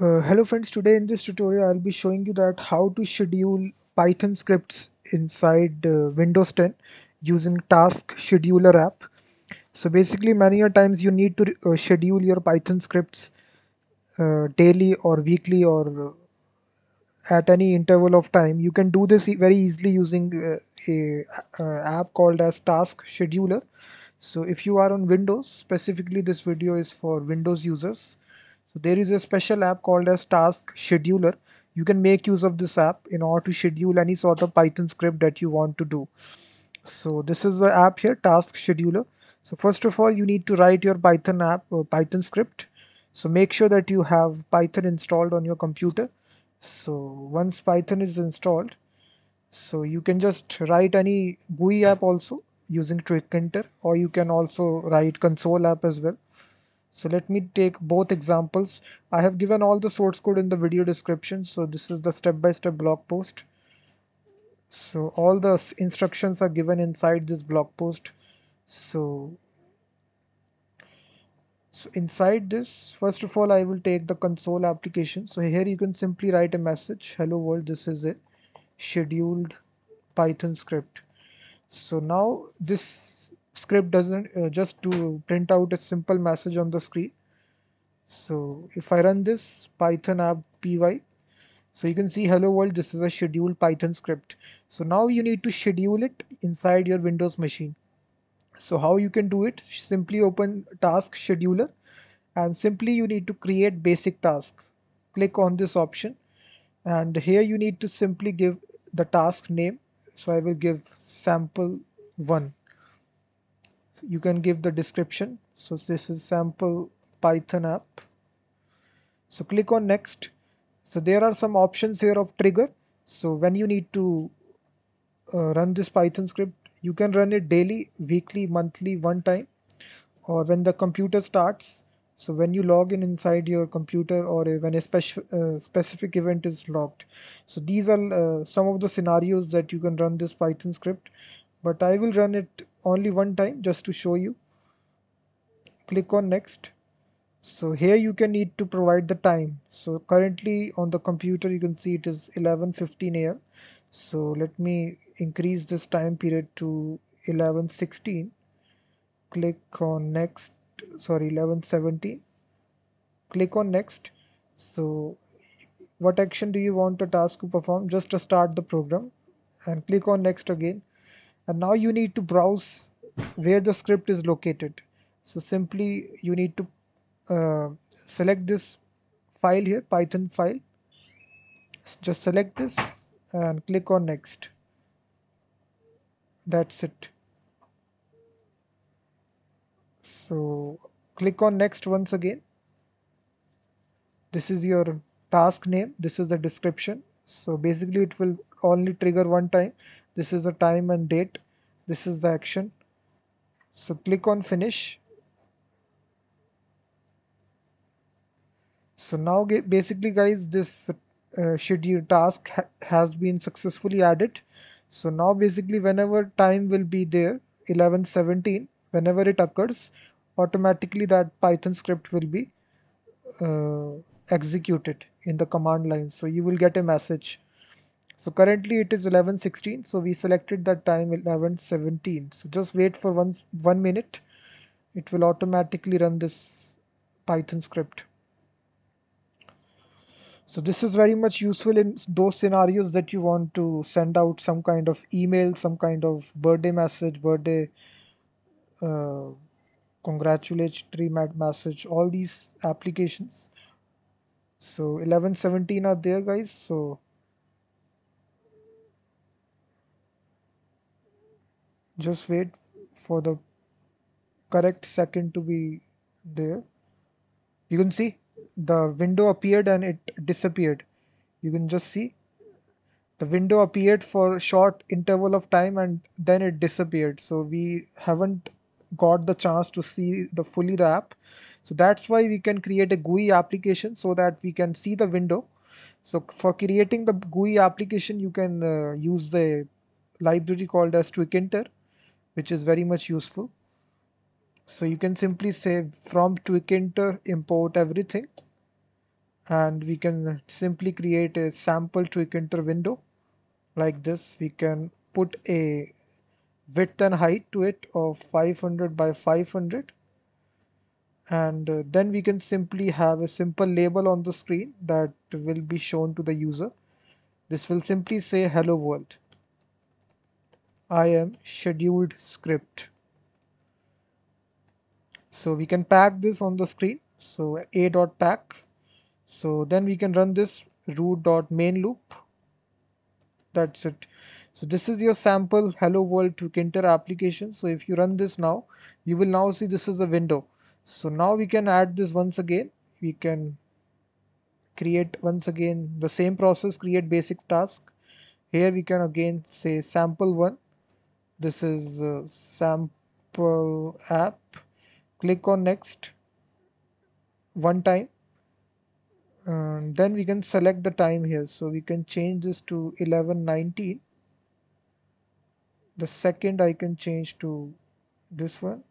Uh, hello friends, today in this tutorial I'll be showing you that how to schedule Python scripts inside uh, Windows 10 using Task Scheduler app. So basically many a times you need to uh, schedule your Python scripts uh, daily or weekly or at any interval of time. You can do this e- very easily using uh, a, uh app called as Task Scheduler. So if you are on Windows, specifically this video is for Windows users. There is a special app called as Task Scheduler. You can make use of this app in order to schedule any sort of Python script that you want to do. So this is the app here, Task Scheduler. So first of all, you need to write your Python app or Python script. So make sure that you have Python installed on your computer. So once Python is installed, so you can just write any GUI app also using Tkinter or you can also write console app as well. So let me take both examples. I have given all the source code in the video description. So this is the step-by-step -step blog post. So all the instructions are given inside this blog post. So, so inside this, first of all, I will take the console application. So here you can simply write a message. Hello world, this is a scheduled Python script. So now this script doesn't uh, just to print out a simple message on the screen. So if I run this python app py, so you can see hello world, this is a scheduled Python script. So now you need to schedule it inside your Windows machine. So how you can do it? Simply open task scheduler and simply you need to create basic task. Click on this option and here you need to simply give the task name. So I will give sample one. You can give the description. So this is sample Python app. So click on next so there are some options here of trigger. So when you need to uh, run this Python script, you can run it daily, weekly, monthly, one time, or when the computer starts. So when you log in inside your computer or when a specific uh, specific event is logged. So these are uh, some of the scenarios that you can run this Python script. But I will run it only one time just to show you. Click on next. So here you can need to provide the time. So currently on the computer you can see it is 11:15 a.m. so let me increase this time period to 11:16 click on next. Sorry 11:17 click on next. So what action do you want the task to perform? Just to start the program. And click on next again and now you need to browse where the script is located. So simply you need to uh, select this file here python file. Just select this and click on next. That's it. So click on next once again. This is your task name. This is the description. So basically it will only trigger one time this is the time and date this is the action so click on finish So now basically guys this uh, schedule task ha has been successfully added. So now basically whenever time will be there 11:17 whenever it occurs automatically that Python script will be uh, executed in the command line. So you will get a message. So currently it is 11:16 so we selected that time 11:17 so just wait for one one minute it will automatically run this Python script. So this is very much useful in those scenarios that you want to send out some kind of email, some kind of birthday message, birthday uh, congratulatory message, all these applications. So 1117 are there guys. So just wait for the correct second to be there. You can see the window appeared and it disappeared. You can just see the window appeared for a short interval of time and then it disappeared. So we haven't got the chance to see the fully app so that's why we can create a GUI application so that we can see the window. So for creating the GUI application you can uh, use the library called as Tkinter which is very much useful so you can simply say from Tkinter import everything and we can simply create a sample Tkinter window like this. We can put a width and height to it of 500 by 500 and uh, then we can simply have a simple label on the screen that will be shown to the user. This will simply say hello world. I am scheduled script. So we can pack this on the screen. So a dot pack. So then we can run this root dot main loop. That's it. So this is your sample hello world Tkinter application. So if you run this now, you will now see this is a window. So now we can add this once again. We can create once again the same process, create basic task. Here we can again say sample one. This is sample app. Click on next one time. And then we can select the time here. So we can change this to 1119. The second I can change to this one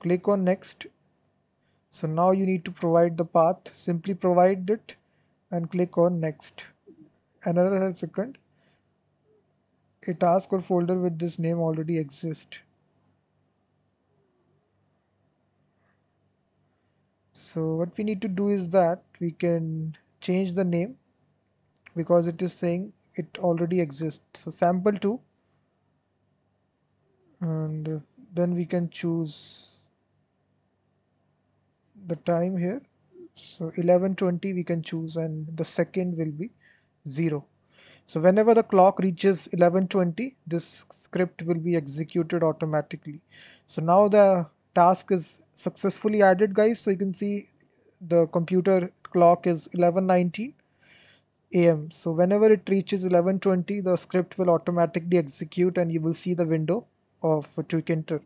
click on next so now you need to provide the path simply provide it and click on next another second. A task or folder with this name already exists so what we need to do is that we can change the name because it is saying it already exists. So sample 2 and then we can choose the time here. So 1120 we can choose and the second will be 0 so whenever the clock reaches 1120 this script will be executed automatically. So now the task is successfully added guys. So you can see the computer clock is 1119 am so whenever it reaches 1120 the script will automatically execute and you will see the window of Tkinter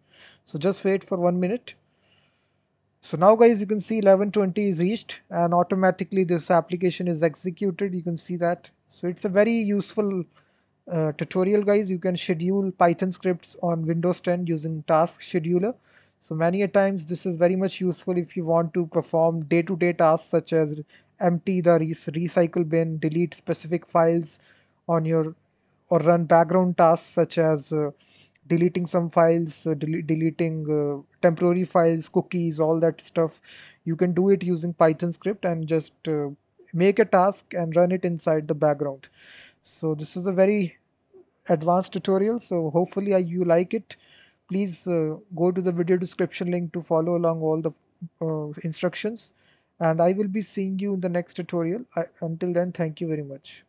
so just wait for one minute so now guys you can see 1120 is reached and automatically this application is executed. You can see that. So it's a very useful uh, tutorial guys. You can schedule python scripts on windows 10 using task scheduler. So many a times this is very much useful if you want to perform day-to-day -day tasks such as empty the recycle bin delete specific files on your or run background tasks such as uh, deleting some files, uh, del deleting uh, temporary files, cookies, all that stuff. You can do it using Python script and just uh, make a task and run it inside the background. So this is a very advanced tutorial. So hopefully you like it. Please uh, go to the video description link to follow along all the uh, instructions. And I will be seeing you in the next tutorial. I, until then, thank you very much.